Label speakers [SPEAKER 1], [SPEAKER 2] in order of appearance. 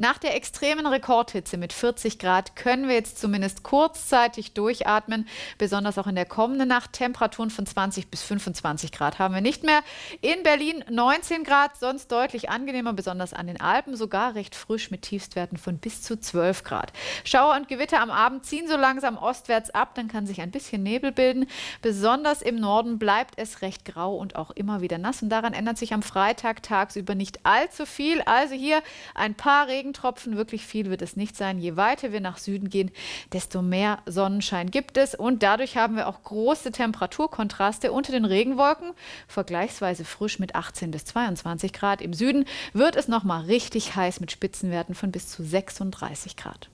[SPEAKER 1] Nach der extremen Rekordhitze mit 40 Grad können wir jetzt zumindest kurzzeitig durchatmen. Besonders auch in der kommenden Nacht Temperaturen von 20 bis 25 Grad haben wir nicht mehr. In Berlin 19 Grad, sonst deutlich angenehmer, besonders an den Alpen, sogar recht frisch mit Tiefstwerten von bis zu 12 Grad. Schauer und Gewitter am Abend ziehen so langsam ostwärts ab, dann kann sich ein bisschen Nebel bilden. Besonders im Norden bleibt es recht grau und auch immer wieder nass. Und daran ändert sich am Freitag tagsüber nicht allzu viel. Also hier ein paar Regen Regentropfen. Wirklich viel wird es nicht sein. Je weiter wir nach Süden gehen, desto mehr Sonnenschein gibt es. Und dadurch haben wir auch große Temperaturkontraste unter den Regenwolken. Vergleichsweise frisch mit 18 bis 22 Grad. Im Süden wird es noch mal richtig heiß mit Spitzenwerten von bis zu 36 Grad.